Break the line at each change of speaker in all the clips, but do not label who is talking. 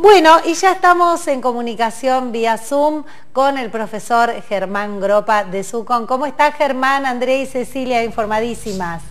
Bueno, y ya estamos en comunicación vía Zoom con el profesor Germán Gropa de SUCON. ¿Cómo está Germán, Andrea y Cecilia, informadísimas?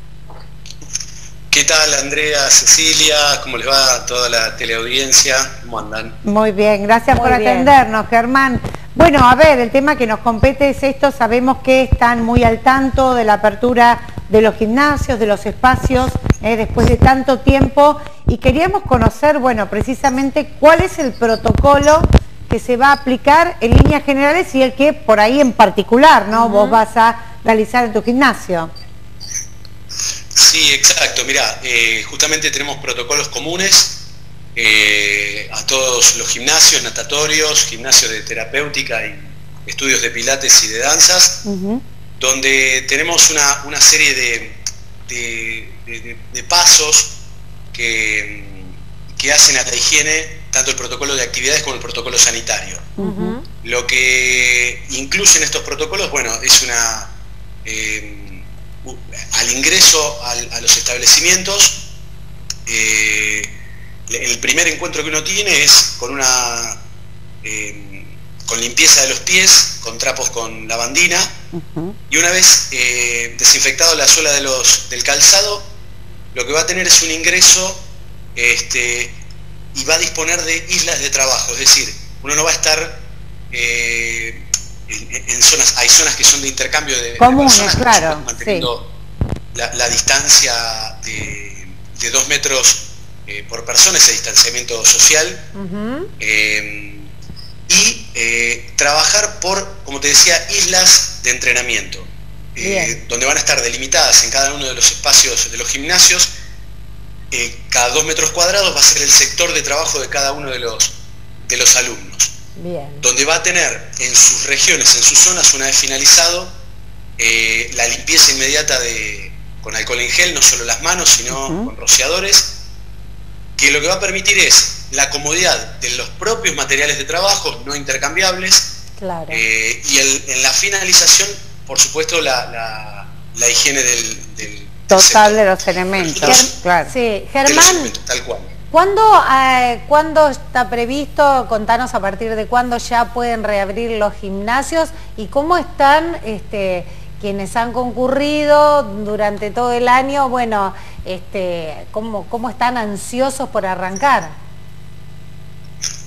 ¿Qué tal Andrea, Cecilia? ¿Cómo les va a toda la teleaudiencia? ¿Cómo andan?
Muy bien, gracias por atendernos, Germán. Bueno, a ver, el tema que nos compete es esto, sabemos que están muy al tanto de la apertura de los gimnasios, de los espacios, eh, después de tanto tiempo, y queríamos conocer, bueno, precisamente cuál es el protocolo que se va a aplicar en líneas generales y el que por ahí en particular, ¿no? Vos vas a realizar en tu gimnasio.
Sí, exacto. Mira, eh, justamente tenemos protocolos comunes eh, a todos los gimnasios, natatorios, gimnasios de terapéutica y estudios de pilates y de danzas, donde tenemos una, serie de pasos que, hacen a la higiene tanto el protocolo de actividades como el protocolo sanitario. Lo que incluyen estos protocolos, bueno, es una... Eh, al ingreso a los establecimientos, eh, el primer encuentro que uno tiene es con una eh, con limpieza de los pies, con trapos con lavandina, y una vez desinfectado la suela de los, del calzado, lo que va a tener es un ingreso este, y va a disponer de islas de trabajo, es decir, uno no va a estar eh, en, zonas, hay zonas que son de intercambio de,
personas, claro,
manteniendo la, distancia de, dos metros eh, por persona, ese distanciamiento social, eh, y trabajar por, como te decía, islas de entrenamiento. Eh, donde van a estar delimitadas en cada uno de los espacios de los gimnasios. Eh, cada dos metros cuadrados va a ser el sector de trabajo de cada uno de los, de los alumnos. Donde va a tener en sus regiones, en sus zonas, una vez finalizado, eh, la limpieza inmediata de, con alcohol en gel, no solo las manos, sino con rociadores, que lo que va a permitir es la comodidad de los propios materiales de trabajo no intercambiables y en la finalización por supuesto, la, higiene del,
Total de los elementos,
claro. Sí, Germán, tal cual. Eh, ¿Cuándo, está previsto, contanos a partir de cuándo ya pueden reabrir los gimnasios y cómo están este, quienes han concurrido durante todo el año, bueno, este, cómo, cómo están ansiosos por arrancar?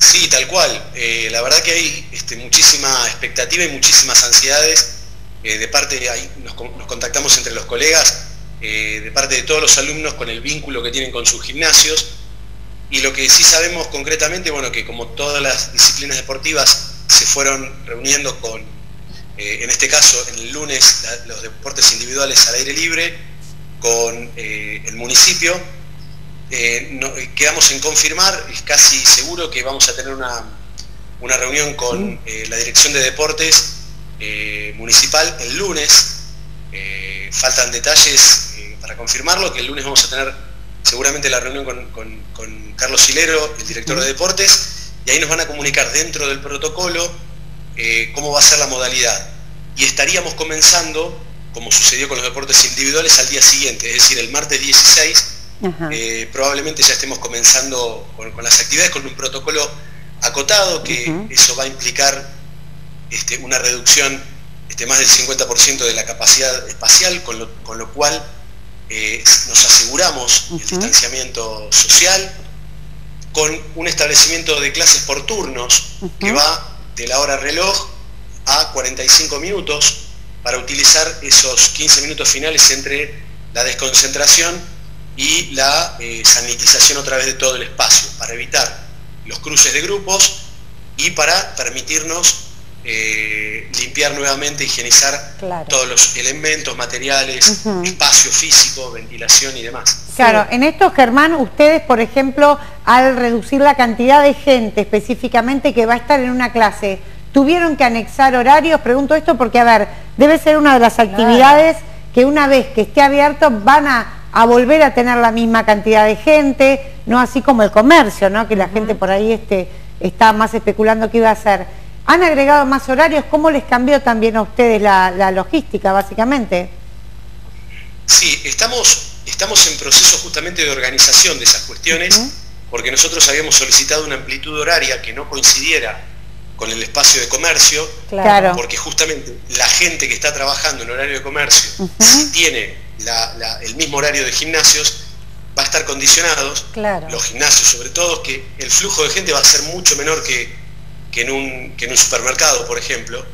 Sí, tal cual. Eh, la verdad que hay este, muchísima expectativa y muchísimas ansiedades eh, de parte, ahí nos, contactamos entre los colegas, eh, de parte de todos los alumnos con el vínculo que tienen con sus gimnasios. Y lo que sí sabemos concretamente, bueno, que como todas las disciplinas deportivas se fueron reuniendo con, eh, en este caso, en el lunes, los deportes individuales al aire libre, con el municipio, quedamos en confirmar, es casi seguro que vamos a tener una, una reunión con la Dirección de Deportes eh, municipal el lunes. Eh, faltan detalles eh, para confirmarlo, que el lunes vamos a tener seguramente la reunión con, Carlos Silero, el director de deportes, y ahí nos van a comunicar dentro del protocolo cómo va a ser la modalidad. Y estaríamos comenzando, como sucedió con los deportes individuales, al día siguiente, es decir, el martes 16, probablemente ya estemos comenzando con, las actividades con un protocolo acotado, que eso va a implicar este, una reducción este, más del 50% de la capacidad espacial, con lo, cual eh, nos aseguramos el distanciamiento social, con un establecimiento de clases por turnos que va de la hora reloj a 45 minutos para utilizar esos 15 minutos finales entre la desconcentración y la eh, sanitización otra vez de todo el espacio, para evitar los cruces de grupos y para permitirnos eh, limpiar nuevamente, higienizar todos los elementos, materiales, espacio físico, ventilación y demás.
Claro, en esto, Germán, ustedes, por ejemplo, al reducir la cantidad de gente específicamente que va a estar en una clase, ¿tuvieron que anexar horarios? Pregunto esto porque, a ver, debe ser una de las actividades que una vez que esté abierto van a, volver a tener la misma cantidad de gente, no así como el comercio, ¿no? Que la gente por ahí este, está más especulando qué iba a hacer. ¿Han agregado más horarios? ¿Cómo les cambió también a ustedes la, logística, básicamente?
Sí, estamos, estamos en proceso justamente de organización de esas cuestiones. porque nosotros habíamos solicitado una amplitud horaria que no coincidiera con el espacio de comercio, claro. porque justamente la gente que está trabajando en horario de comercio, si tiene el mismo horario de gimnasios, va a estar condicionados, los gimnasios sobre todo, que el flujo de gente va a ser mucho menor que, en, un, en un supermercado, por ejemplo,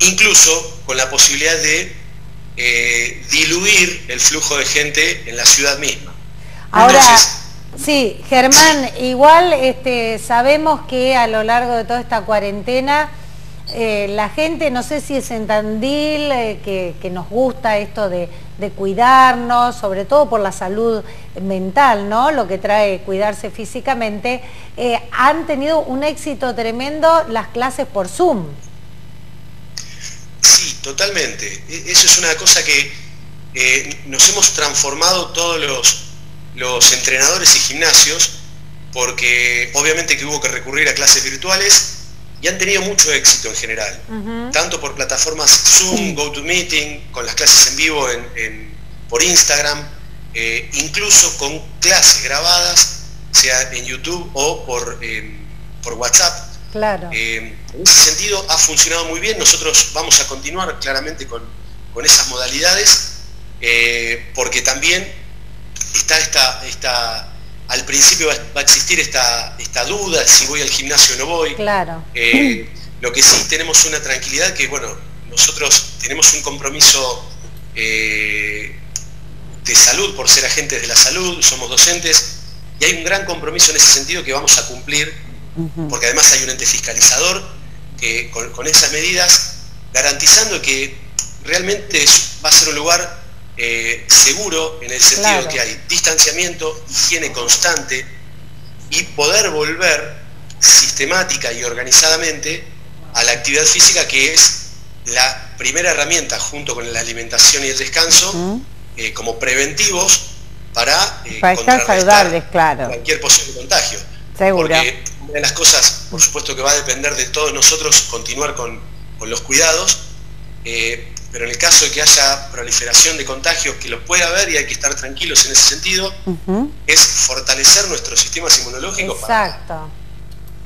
incluso con la posibilidad de eh, diluir el flujo de gente en la ciudad misma.
Ahora, sí, Germán, igual este, sabemos que a lo largo de toda esta cuarentena eh, la gente, no sé si es en Tandil, eh, que, nos gusta esto de, cuidarnos, sobre todo por la salud mental, ¿no? Lo que trae cuidarse físicamente, eh, han tenido un éxito tremendo las clases por Zoom.
Sí, totalmente. E, eso es una cosa que nos hemos transformado todos los, los entrenadores y gimnasios, porque obviamente que hubo que recurrir a clases virtuales y han tenido mucho éxito en general, tanto por plataformas Zoom, GoToMeeting, con las clases en vivo por Instagram, eh, incluso con clases grabadas, sea en YouTube o por, em, por WhatsApp.
Claro.
Em, en ese sentido ha funcionado muy bien, nosotros vamos a continuar claramente con, con esas modalidades, eh, porque también está esta, esta al principio va, a existir esta, esta duda si voy al gimnasio o no voy.
Claro.
Eh, lo que sí tenemos una tranquilidad que, bueno, nosotros tenemos un compromiso eh, de salud por ser agentes de la salud, somos docentes, y hay un gran compromiso en ese sentido que vamos a cumplir, porque además hay un ente fiscalizador que con, esas medidas, garantizando que realmente va a ser un lugar eh, seguro en el sentido que hay distanciamiento, higiene constante y poder volver sistemática y organizadamente a la actividad física que es la primera herramienta junto con la alimentación y el descanso eh, como preventivos para,
eh, estar saludables, claro.
cualquier posible contagio.
Seguro.
Porque una de las cosas, por supuesto que va a depender de todos nosotros continuar con, los cuidados, pero en el caso de que haya proliferación de contagios, que lo puede haber y hay que estar tranquilos en ese sentido, es fortalecer nuestros sistemas inmunológicos
Exacto.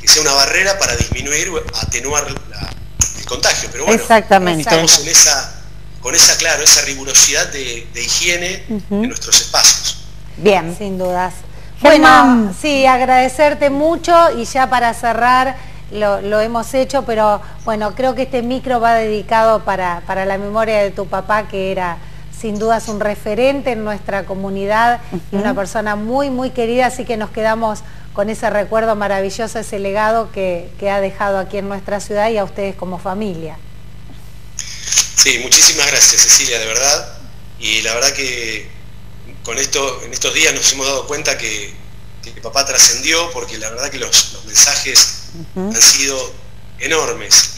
que sea una barrera para disminuir o atenuar el contagio. Pero bueno,
Exactamente.
estamos en esa, con esa, claro, esa rigurosidad de, higiene en nuestros espacios.
Bien. Sin dudas. Bueno, sí, agradecerte mucho y ya para cerrar lo, hemos hecho, pero bueno, creo que este micro va dedicado para, la memoria de tu papá, que era sin dudas un referente en nuestra comunidad y una persona muy, muy querida, así que nos quedamos con ese recuerdo maravilloso, ese legado que, ha dejado aquí en nuestra ciudad y a ustedes como familia.
Sí, muchísimas gracias Cecilia, de verdad. Y la verdad que con esto, en estos días nos hemos dado cuenta que, que papá trascendió, porque la verdad que los mensajes han sido enormes.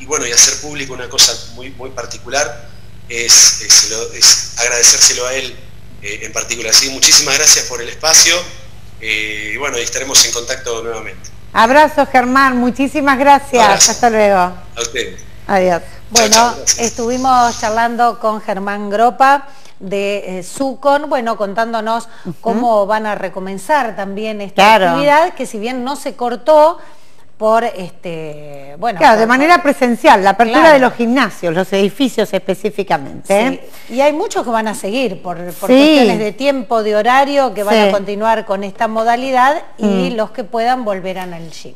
Y, bueno, y hacer público una cosa muy, muy particular es, agradecérselo a él eh, en particular. Así muchísimas gracias por el espacio eh, y bueno, estaremos en contacto nuevamente.
Abrazo Germán, muchísimas gracias. Hasta luego.
A usted.
Adiós.
Bueno, estuvimos charlando con Germán Gropa de eh, Sucon, bueno, contándonos cómo van a recomenzar también esta actividad, que si bien no se cortó, por este bueno
claro de manera presencial la apertura de los gimnasios los edificios específicamente
y hay muchos que van a seguir por, cuestiones de tiempo de horario que van a continuar con esta modalidad y mm. los que puedan volverán al gym